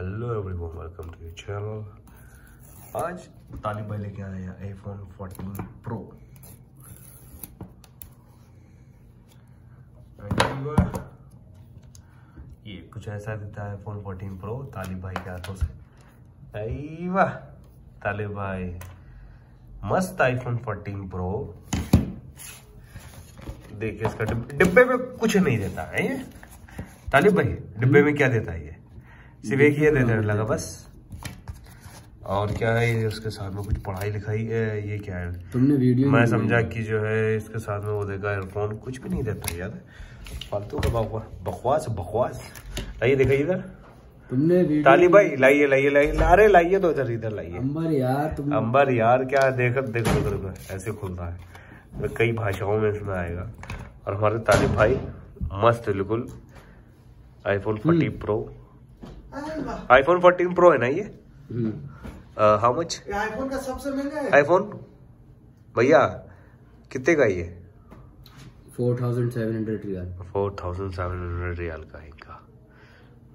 Hello everyone welcome to your channel आज तालिब भाई लेके आए हैं आईफोन 14 प्रो ये कुछ ऐसा देता है आईफोन 14 प्रो तालिब भाई के हाथों से। वाह तालिब भाई। मस्त आईफोन 14 प्रो देखिए इसका डिब्बे में कुछ नहीं देता, है? ये तालिब भाई, डिब्बे में क्या देता है ये? सिर्फ़ एक ही देने लगा बस। और क्या है ये उसके साथ में कुछ पढ़ाई लिखाई है ये क्या है? तुमने वीडियो मैं समझा कि जो है इसके साथ में वो देखा एयरफोन कुछ भी नहीं देता यार फालतू का बकवास बकवास। लाइए देखा इधर। तुमने ताली भाई लाइए लाइए लाइए। अरे लाइए तो इधर इधर लाइए। अंबर यार तुम अंबर यार क्या देख देखो देखो ऐसे खुलता है। कई भाषाओं में इसमें आएगा। और हमारे तालिब भाई मस्त बिल्कुल। IPhone fourteen Pro iPhone fourteen Pro है ना ये? हाउ मच आईफोन का सबसे महँगा है। आईफोन? भैया कितने का ये? Four thousand seven hundred riyal. Four thousand seven hundred riyal का इनका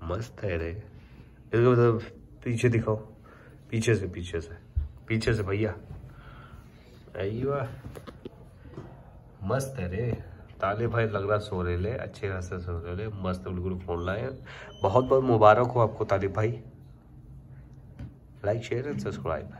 मस्त है रे। इसको मतलब पीछे दिखाओ। पीछे से पीछे से। पीछे से भैया। मस्त है रे। ताले भाई लग रहा सो रहे ले, अच्छे खासे सो रहे ले, मस्त बिल्कुल फ़ोन लाए बहुत बहुत मुबारक हो आपको तालिब भाई। Like share and subscribe